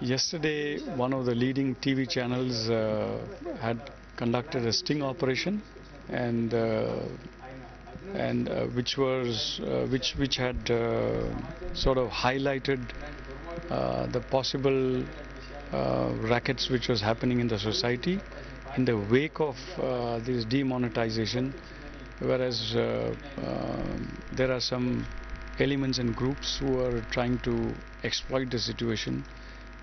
Yesterday, one of the leading TV channels uh, had conducted a sting operation, and uh, and uh, which was uh, which which had uh, sort of highlighted the possible uh, rackets which was happening in the society in the wake of uh, this demonetization, whereas uh, uh, there are some elements and groups who are trying to exploit the situation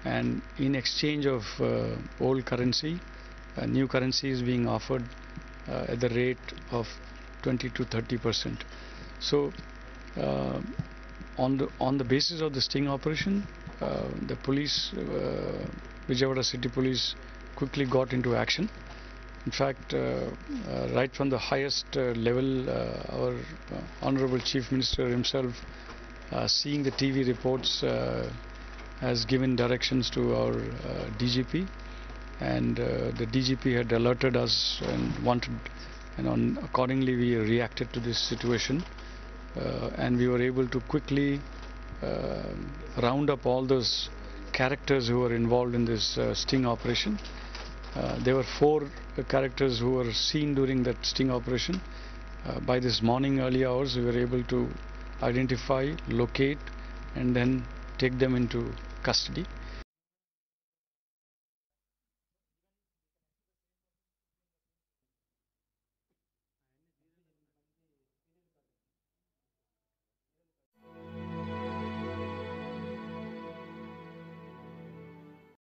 and in exchange of uh, old currency, uh, new currency is being offered uh, at the rate of 20 to 30 percent. So, uh, on the on the basis of the sting operation, uh, the police, uh, Vijayawada City Police, quickly got into action. In fact, uh, uh, right from the highest uh, level, uh, our uh, Honorable Chief Minister himself, uh, seeing the TV reports, uh, has given directions to our uh, DGP, and uh, the DGP had alerted us and wanted, and on accordingly we reacted to this situation, uh, and we were able to quickly uh, round up all those characters who were involved in this uh, sting operation. Uh, there were four uh, characters who were seen during that sting operation. Uh, by this morning early hours, we were able to identify, locate, and then take them into custody.